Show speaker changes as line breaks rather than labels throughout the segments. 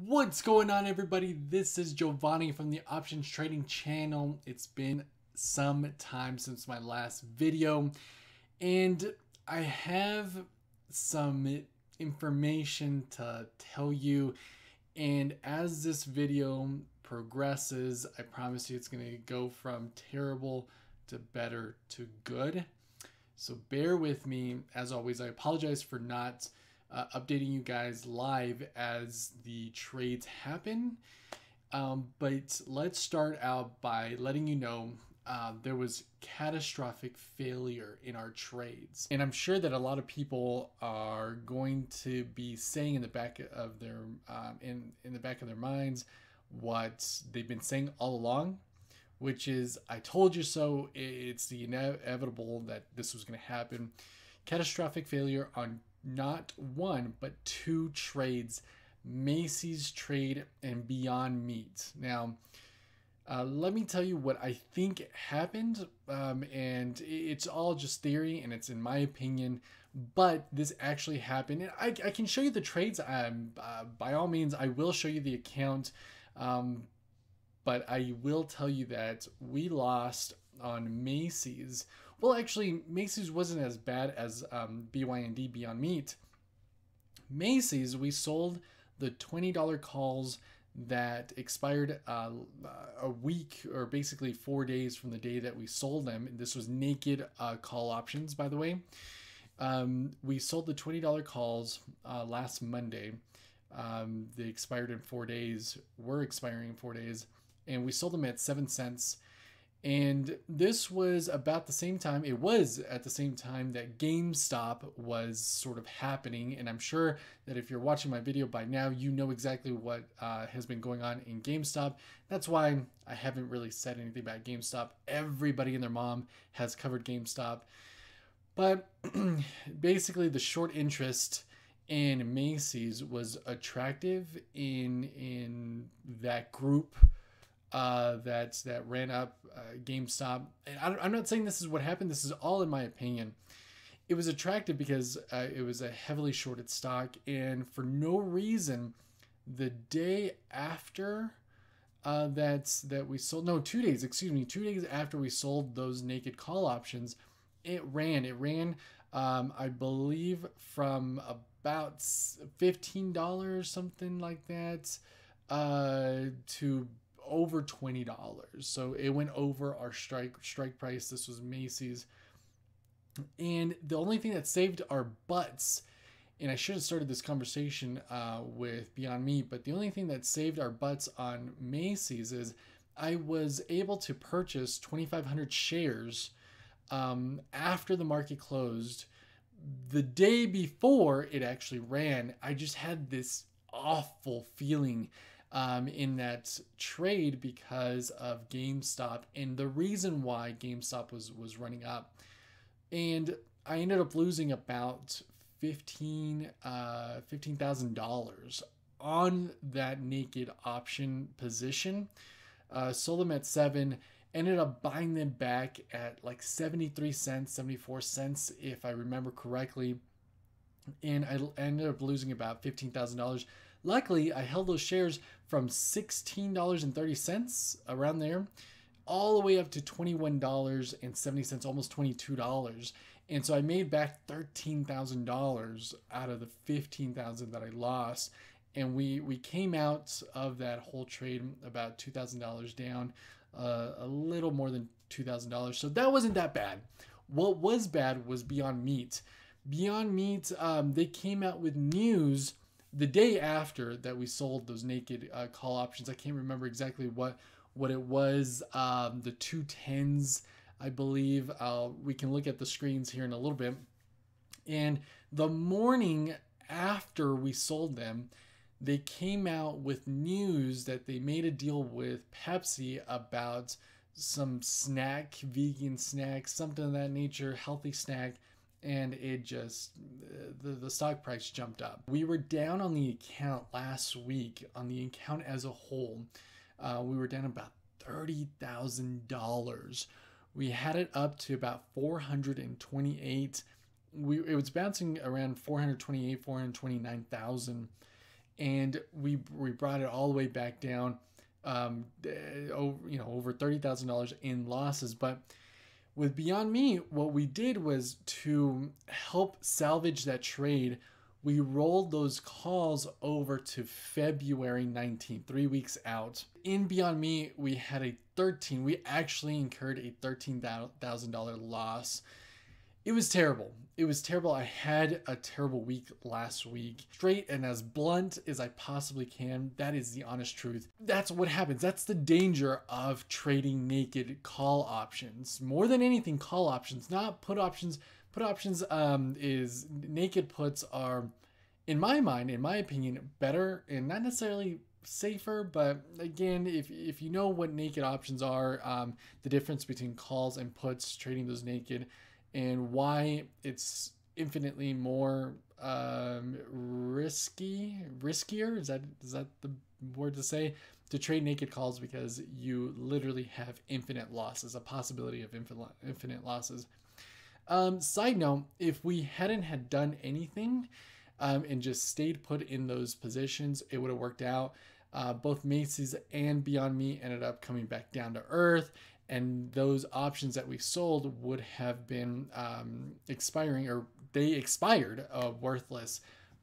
What's going on, everybody? This is Giovanni from the Options Trading Channel. It's been some time since my last video, and I have some information to tell you. And as this video progresses, I promise you it's going to go from terrible to better to good. So bear with me. As always, I apologize for not uh, updating you guys live as the trades happen. Um, but let's start out by letting you know uh, there was catastrophic failure in our trades. And I'm sure that a lot of people are going to be saying in the back of their um, in in the back of their minds what they've been saying all along, which is I told you so. It's the inevitable that this was going to happen. Catastrophic failure on not one, but two trades Macy's trade and Beyond Meat. Now, uh, let me tell you what I think happened, um, and it's all just theory and it's in my opinion, but this actually happened. And I, I can show you the trades. Um, uh, by all means, I will show you the account, um, but I will tell you that we lost on Macy's well, actually, Macy's wasn't as bad as um, BYND Beyond Meat. Macy's, we sold the $20 calls that expired uh, a week or basically four days from the day that we sold them. This was naked uh, call options, by the way. Um, we sold the $20 calls uh, last Monday. Um, they expired in four days, were expiring in four days, and we sold them at seven cents and this was about the same time, it was at the same time that GameStop was sort of happening. And I'm sure that if you're watching my video by now, you know exactly what uh, has been going on in GameStop. That's why I haven't really said anything about GameStop. Everybody and their mom has covered GameStop. But basically, the short interest in Macy's was attractive in in that group uh, that that ran up uh, GameStop. And I, am not saying this is what happened. This is all in my opinion. It was attractive because uh, it was a heavily shorted stock, and for no reason, the day after uh, that that we sold, no, two days, excuse me, two days after we sold those naked call options, it ran. It ran, um, I believe, from about fifteen dollars, something like that, uh, to over $20. So it went over our strike strike price. This was Macy's. And the only thing that saved our butts, and I should have started this conversation uh, with Beyond Meat, but the only thing that saved our butts on Macy's is I was able to purchase 2,500 shares um, after the market closed. The day before it actually ran, I just had this awful feeling um, in that trade because of GameStop and the reason why GameStop was was running up. And I ended up losing about fifteen uh, fifteen thousand dollars on that naked option position. Uh, sold them at seven. Ended up buying them back at like 73 cents, 74 cents, if I remember correctly. And I ended up losing about $15,000 Luckily, I held those shares from $16.30 around there all the way up to $21.70, almost $22. And so I made back $13,000 out of the 15,000 that I lost. And we, we came out of that whole trade about $2,000 down, uh, a little more than $2,000. So that wasn't that bad. What was bad was Beyond Meat. Beyond Meat, um, they came out with news the day after that we sold those naked uh, call options, I can't remember exactly what what it was. Um, the two tens, I believe. Uh, we can look at the screens here in a little bit. And the morning after we sold them, they came out with news that they made a deal with Pepsi about some snack, vegan snack, something of that nature, healthy snack and it just the, the stock price jumped up. We were down on the account last week on the account as a whole. Uh, we were down about thirty thousand dollars. We had it up to about four hundred and twenty-eight. We it was bouncing around four hundred twenty-eight, four hundred twenty-nine thousand, and we we brought it all the way back down, um, over you know over thirty thousand dollars in losses. But with Beyond Meat, what we did was to help salvage that trade. We rolled those calls over to February 19th, three weeks out. In Beyond Meat, we had a 13, we actually incurred a $13,000 loss it was terrible. It was terrible. I had a terrible week last week. Straight and as blunt as I possibly can. That is the honest truth. That's what happens. That's the danger of trading naked call options. More than anything, call options, not put options. Put options um, is naked puts are, in my mind, in my opinion, better and not necessarily safer but again if, if you know what naked options are um, the difference between calls and puts trading those naked and why it's infinitely more um, risky, riskier. Is that is that the word to say? To trade naked calls because you literally have infinite losses, a possibility of infinite infinite losses. Um, side note: If we hadn't had done anything um, and just stayed put in those positions, it would have worked out. Uh, both Macy's and Beyond Meat ended up coming back down to earth and those options that we sold would have been um, expiring or they expired uh, worthless.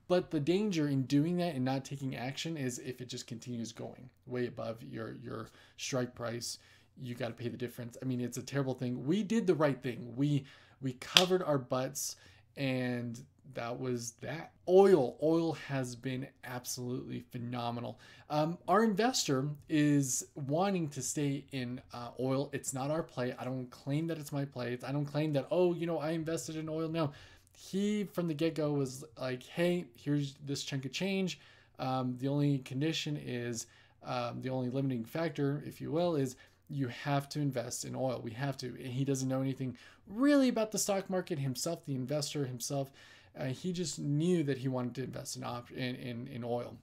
But the danger in doing that and not taking action is if it just continues going way above your your strike price, you got to pay the difference. I mean, it's a terrible thing. We did the right thing. We we covered our butts and that was that. Oil, oil has been absolutely phenomenal. Um, our investor is wanting to stay in uh, oil. It's not our play. I don't claim that it's my play. I don't claim that, oh, you know, I invested in oil. No, he from the get go was like, hey, here's this chunk of change. Um, the only condition is, um, the only limiting factor, if you will, is you have to invest in oil. We have to. And he doesn't know anything really about the stock market himself, the investor himself. Uh, he just knew that he wanted to invest in, op- in, in, in oil.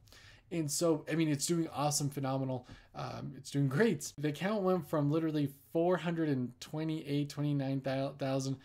And so, I mean, it's doing awesome, phenomenal. Um, it's doing great. The account went from literally 428, 29,000.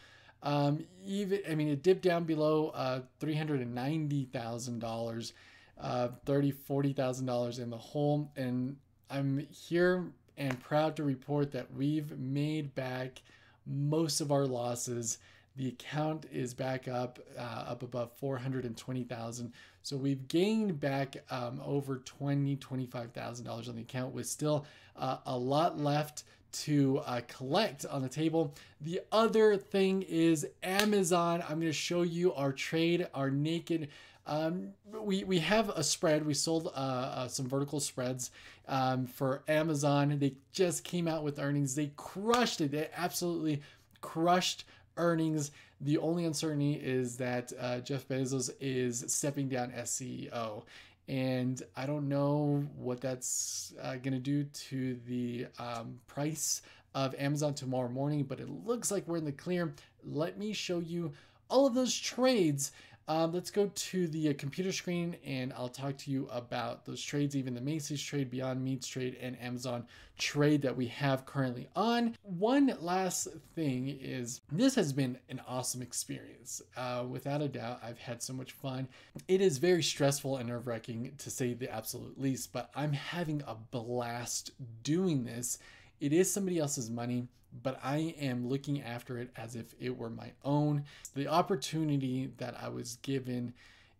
Um, even, I mean, it dipped down below uh, $390,000, uh, $30, $40,000 in the hole. And I'm here and proud to report that we've made back most of our losses the account is back up, uh, up above 420,000. So we've gained back um, over 20, $25,000 on the account with still uh, a lot left to uh, collect on the table. The other thing is Amazon. I'm going to show you our trade, our naked. Um, we, we have a spread. We sold uh, uh, some vertical spreads um, for Amazon. They just came out with earnings. They crushed it. They absolutely crushed earnings. The only uncertainty is that uh, Jeff Bezos is stepping down as CEO. And I don't know what that's uh, going to do to the um, price of Amazon tomorrow morning, but it looks like we're in the clear. Let me show you all of those trades um, let's go to the uh, computer screen and I'll talk to you about those trades, even the Macy's trade, Beyond Meats trade, and Amazon trade that we have currently on. One last thing is this has been an awesome experience. Uh, without a doubt, I've had so much fun. It is very stressful and nerve wracking to say the absolute least, but I'm having a blast doing this. It is somebody else's money but I am looking after it as if it were my own. The opportunity that I was given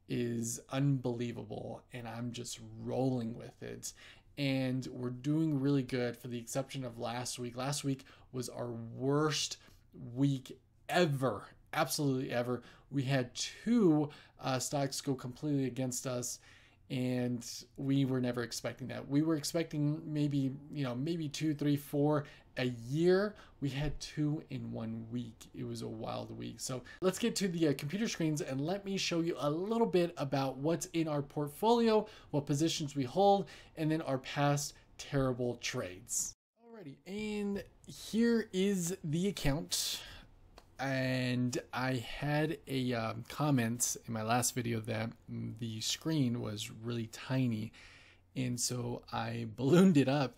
is unbelievable, and I'm just rolling with it. And we're doing really good, for the exception of last week. Last week was our worst week ever, absolutely ever. We had two uh, stocks go completely against us and we were never expecting that. We were expecting maybe, you know, maybe two, three, four a year. We had two in one week. It was a wild week. So let's get to the uh, computer screens and let me show you a little bit about what's in our portfolio, what positions we hold, and then our past terrible trades. Alrighty, and here is the account and I had a um, comment in my last video that the screen was really tiny and so I ballooned it up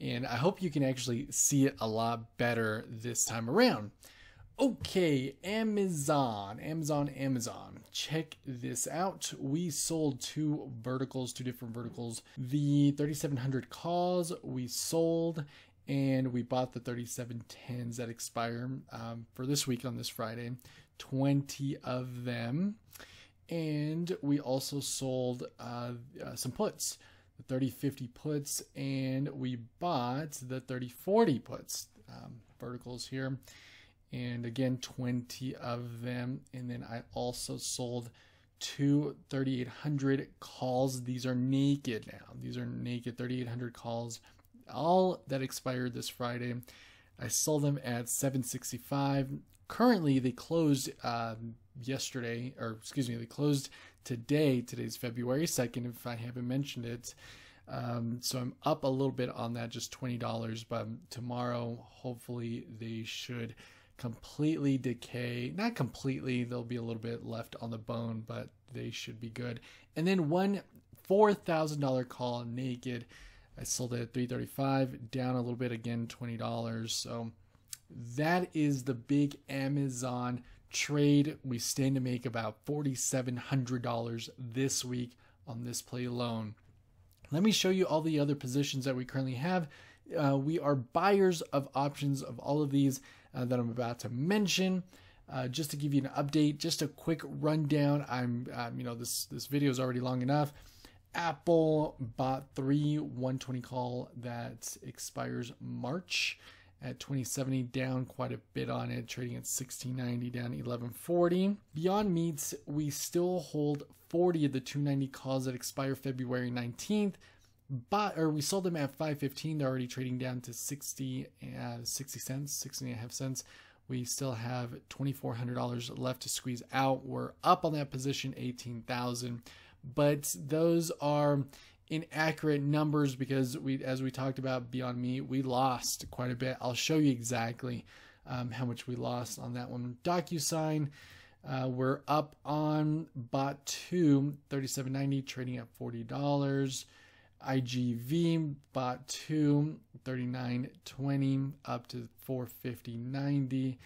and I hope you can actually see it a lot better this time around. Okay, Amazon, Amazon, Amazon. Check this out. We sold two verticals, two different verticals. The 3700 calls we sold, and we bought the 3710s that expire um, for this week on this Friday. 20 of them. And we also sold uh, uh, some puts, the 3050 puts, and we bought the 3040 puts, um, verticals here and again 20 of them and then i also sold two 3800 calls these are naked now these are naked 3800 calls all that expired this friday i sold them at 765 currently they closed uh, yesterday or excuse me they closed today today's february 2nd if i haven't mentioned it um, so i'm up a little bit on that just $20 but tomorrow hopefully they should completely decay. Not completely, there'll be a little bit left on the bone, but they should be good. And then one $4,000 call naked. I sold it at 335 down a little bit again, $20. So that is the big Amazon trade. We stand to make about $4,700 this week on this play alone. Let me show you all the other positions that we currently have. Uh, we are buyers of options of all of these uh, that I'm about to mention. Uh, just to give you an update, just a quick rundown. I'm, um, you know, this this video is already long enough. Apple bought three 120 call that expires March at 2070 down quite a bit on it trading at 1690 down 1140 beyond meats we still hold 40 of the 290 calls that expire february 19th but or we sold them at 515 they're already trading down to 60 uh, 60 cents 60 and a half cents. We still have $2400 left to squeeze out. We're up on that position 18000 but those are inaccurate numbers because we as we talked about beyond meat we lost quite a bit. I'll show you exactly um, how much we lost on that one. Docusign uh, we're up on bot 2 3790 trading at $40 IGV bot 2 39.20 up to 450.90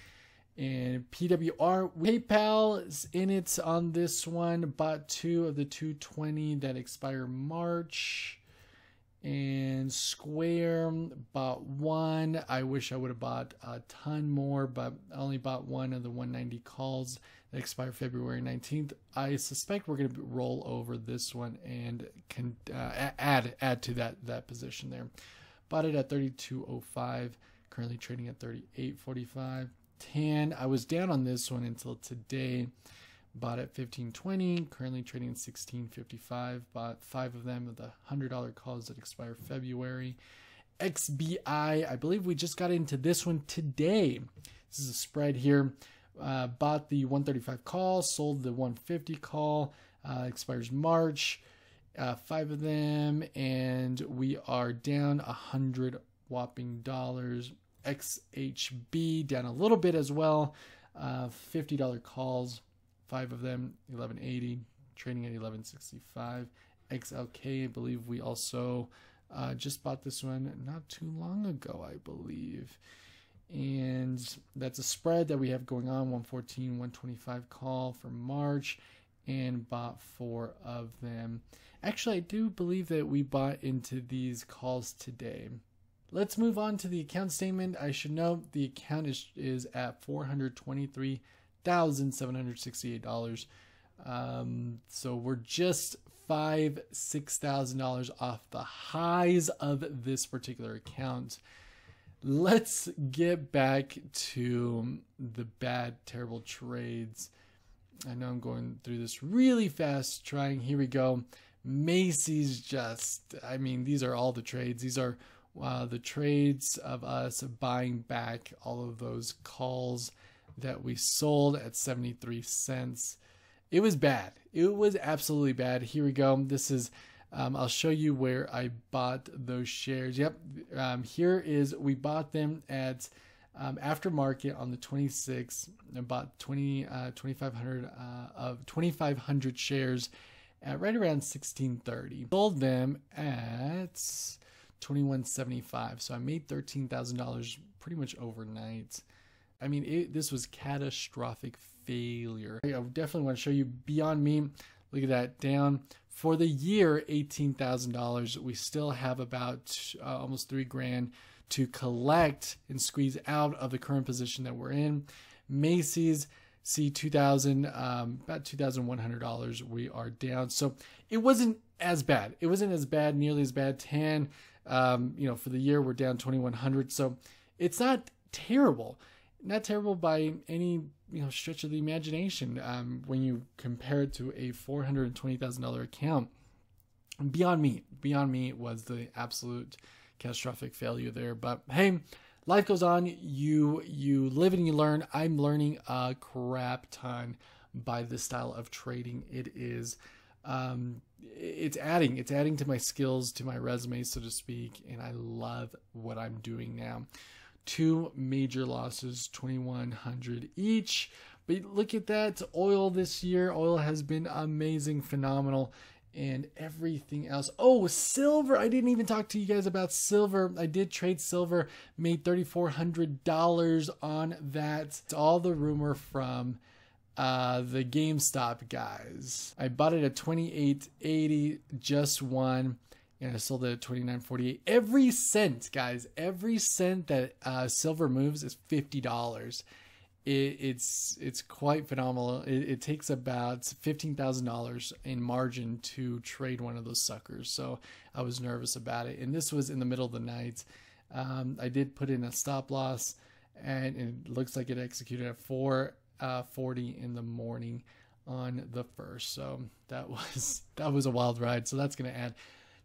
and PWR PayPal is in it on this one bot 2 of the 220 that expire March and Square bought one. I wish I would have bought a ton more, but I only bought one of the 190 calls that expire February 19th. I suspect we're going to roll over this one and can uh, add add to that that position there. Bought it at 32.05, currently trading at 38.45. Tan, I was down on this one until today. Bought at 15.20, currently trading 16.55. Bought five of them of the $100 calls that expire February. XBI, I believe we just got into this one today. This is a spread here. Uh, bought the 135 call, sold the 150 call, uh, expires March. Uh, five of them, and we are down a hundred whopping dollars. XHB down a little bit as well. Uh, $50 calls, five of them, 1180, trading at 1165. XLK, I believe we also uh, just bought this one not too long ago, I believe and that's a spread that we have going on 114 125 call for march and bought four of them actually i do believe that we bought into these calls today let's move on to the account statement i should note the account is, is at $423,768 um, so we're just five six thousand dollars off the highs of this particular account let's get back to the bad, terrible trades. I know I'm going through this really fast, trying. Here we go. Macy's just, I mean, these are all the trades. These are uh, the trades of us buying back all of those calls that we sold at 73 cents. It was bad. It was absolutely bad. Here we go. This is um, I'll show you where I bought those shares. Yep, um, here is we bought them at um, aftermarket on the 26th. I bought 20 uh, 2500 uh, of 2500 shares at right around 1630. Sold them at 2175. So I made $13,000 pretty much overnight. I mean, it, this was catastrophic failure. I definitely want to show you Beyond meat Look at that down for the year, $18,000. We still have about uh, almost three grand to collect and squeeze out of the current position that we're in. Macy's see 2000 um, about $2,100 we are down. So it wasn't as bad. It wasn't as bad, nearly as bad. Tan, um, you know, for the year we're down 2100. So it's not terrible. Not terrible by any you know stretch of the imagination um, when you compare it to a $420,000 account. Beyond Meat, Beyond Meat was the absolute catastrophic failure there. But hey, life goes on. You you live and you learn. I'm learning a crap ton by this style of trading. It is um, it's adding it's adding to my skills to my resume so to speak and i love what i'm doing now two major losses 2100 each but look at that oil this year oil has been amazing phenomenal and everything else. Oh, silver. I didn't even talk to you guys about silver. I did trade silver, made $3,400 on that. It's all the rumor from uh, the GameStop guys. I bought it at 28.80, just one, and I sold it at 29.48. Every cent, guys, every cent that uh, silver moves is $50 it, it's it's quite phenomenal. It, it takes about fifteen thousand dollars in margin to trade one of those suckers. So I was nervous about it, and this was in the middle of the night. Um, I did put in a stop loss, and it looks like it executed at four uh, forty in the morning on the first. So that was that was a wild ride. So that's gonna add.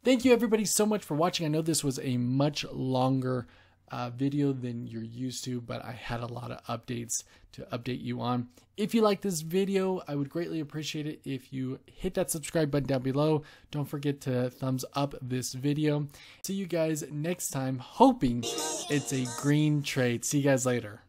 Thank you everybody so much for watching. I know this was a much longer uh, video than you're used to, but I had a lot of updates to update you on. If you like this video, I would greatly appreciate it if you hit that subscribe button down below. Don't forget to thumbs up this video. See you guys next time, hoping it's a green trade. See you guys later.